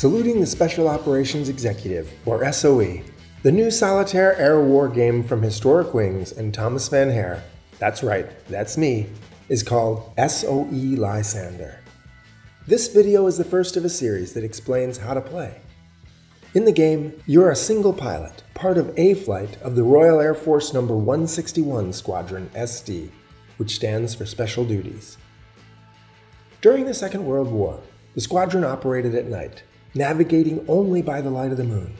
Saluting the Special Operations Executive, or SOE, the new solitaire air war game from Historic Wings and Thomas Van Hare, that's right, that's me, is called SOE Lysander. This video is the first of a series that explains how to play. In the game, you're a single pilot, part of A Flight of the Royal Air Force No. 161 Squadron SD, which stands for Special Duties. During the Second World War, the squadron operated at night, navigating only by the light of the moon.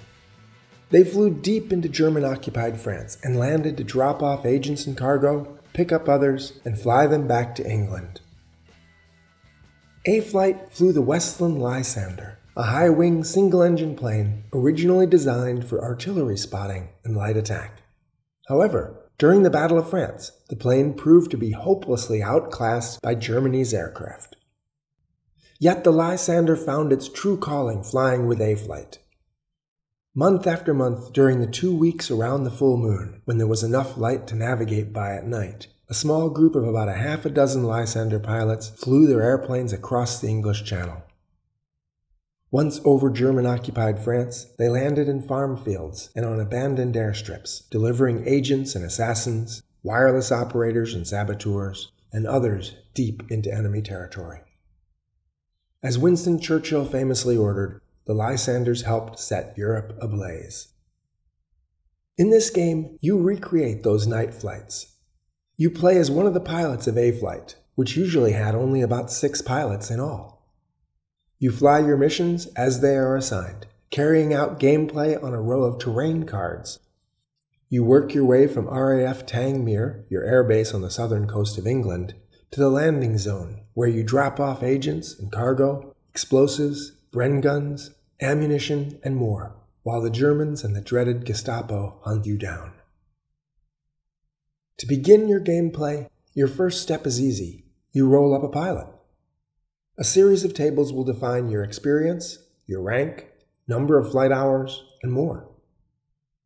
They flew deep into German occupied France and landed to drop off agents and cargo, pick up others, and fly them back to England. A Flight flew the Westland Lysander, a high wing single engine plane originally designed for artillery spotting and light attack. However, during the Battle of France, the plane proved to be hopelessly outclassed by Germany's aircraft. Yet the Lysander found its true calling flying with A Flight. Month after month, during the two weeks around the full moon, when there was enough light to navigate by at night, a small group of about a half a dozen Lysander pilots flew their airplanes across the English Channel. Once over German occupied France, they landed in farm fields and on abandoned airstrips, delivering agents and assassins, wireless operators and saboteurs, and others deep into enemy territory. As Winston Churchill famously ordered, the Lysanders helped set Europe ablaze. In this game, you recreate those night flights. You play as one of the pilots of A Flight, which usually had only about six pilots in all. You fly your missions as they are assigned, carrying out gameplay on a row of terrain cards. You work your way from RAF Tangmere, your airbase on the southern coast of England, to the landing zone, where you drop off agents and cargo, explosives, Bren guns, ammunition, and more, while the Germans and the dreaded Gestapo hunt you down. To begin your gameplay, your first step is easy. You roll up a pilot. A series of tables will define your experience, your rank, number of flight hours, and more.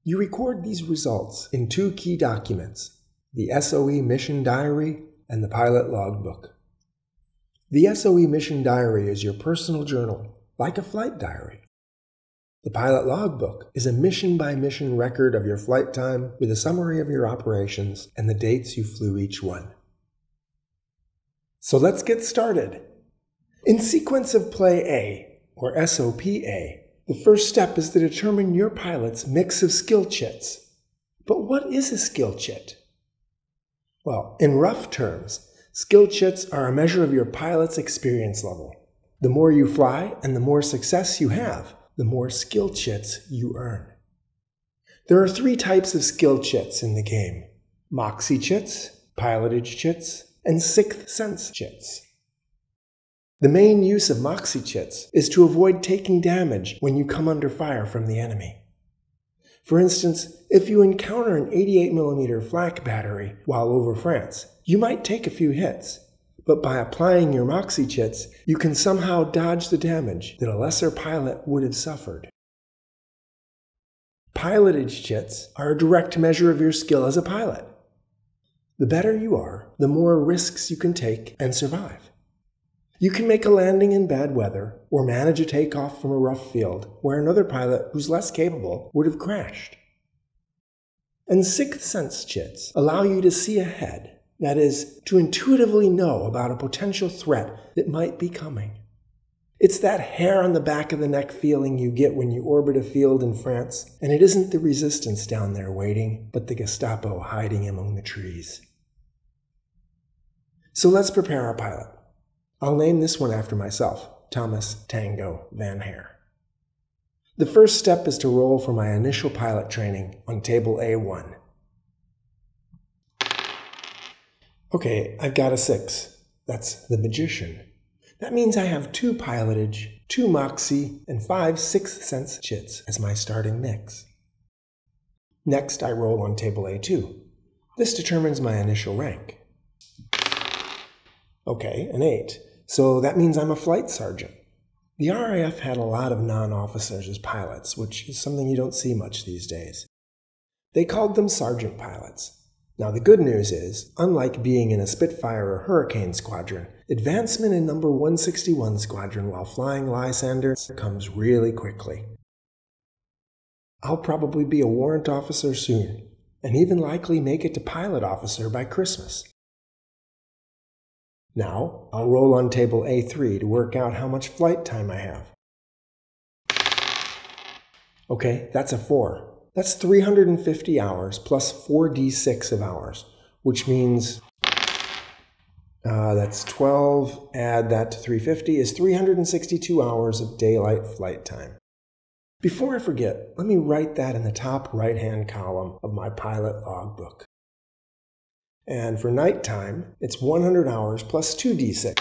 You record these results in two key documents the SOE Mission Diary and the pilot logbook. The SOE mission diary is your personal journal, like a flight diary. The pilot logbook is a mission by mission record of your flight time with a summary of your operations and the dates you flew each one. So let's get started. In sequence of play A, or SOPA, the first step is to determine your pilot's mix of skill chits. But what is a skill chit? Well, in rough terms, skill chits are a measure of your pilot's experience level. The more you fly and the more success you have, the more skill chits you earn. There are three types of skill chits in the game Moxie chits, pilotage chits, and sixth sense chits. The main use of Moxie chits is to avoid taking damage when you come under fire from the enemy. For instance, if you encounter an 88mm flak battery while over France, you might take a few hits, but by applying your Moxie chits, you can somehow dodge the damage that a lesser pilot would have suffered. Pilotage chits are a direct measure of your skill as a pilot. The better you are, the more risks you can take and survive. You can make a landing in bad weather or manage a takeoff from a rough field where another pilot who's less capable would have crashed. And sixth sense chits allow you to see ahead, that is, to intuitively know about a potential threat that might be coming. It's that hair on the back of the neck feeling you get when you orbit a field in France, and it isn't the resistance down there waiting, but the Gestapo hiding among the trees. So let's prepare our pilot. I'll name this one after myself, Thomas Tango Van Hare. The first step is to roll for my initial pilot training on table A1. Okay, I've got a 6. That's the magician. That means I have two pilotage, two moxie, and five sixth sense chits as my starting mix. Next, I roll on table A2. This determines my initial rank. Okay, an 8. So that means I'm a flight sergeant. The RAF had a lot of non officers as pilots, which is something you don't see much these days. They called them sergeant pilots. Now, the good news is, unlike being in a Spitfire or Hurricane squadron, advancement in number 161 squadron while flying Lysander comes really quickly. I'll probably be a warrant officer soon, and even likely make it to pilot officer by Christmas. Now, I'll roll on table A3 to work out how much flight time I have. Okay, that's a 4. That's 350 hours plus 4d6 of hours, which means uh, that's 12, add that to 350, is 362 hours of daylight flight time. Before I forget, let me write that in the top right hand column of my pilot logbook. And for nighttime, it's 100 hours plus 2d6.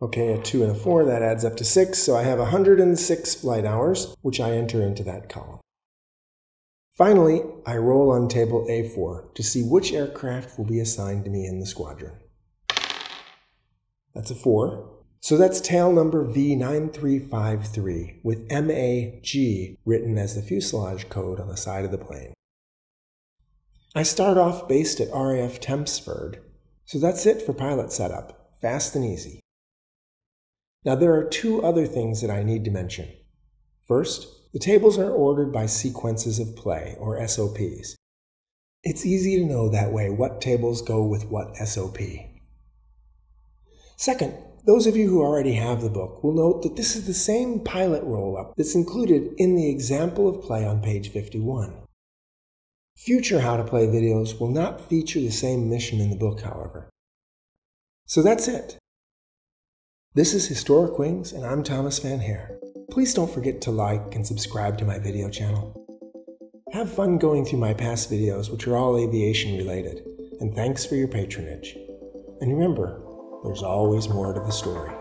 Okay, a 2 and a 4, that adds up to 6, so I have 106 flight hours, which I enter into that column. Finally, I roll on table A4 to see which aircraft will be assigned to me in the squadron. That's a 4. So that's tail number V9353 with MAG written as the fuselage code on the side of the plane. I start off based at RAF Tempsford, so that's it for pilot setup, fast and easy. Now there are two other things that I need to mention. First, the tables are ordered by sequences of play, or SOPs. It's easy to know that way what tables go with what SOP. Second, those of you who already have the book will note that this is the same pilot roll-up that's included in the example of play on page 51. Future How to Play videos will not feature the same mission in the book, however. So that's it. This is Historic Wings, and I'm Thomas Van Hare. Please don't forget to like and subscribe to my video channel. Have fun going through my past videos, which are all aviation related, and thanks for your patronage. And remember, there's always more to the story.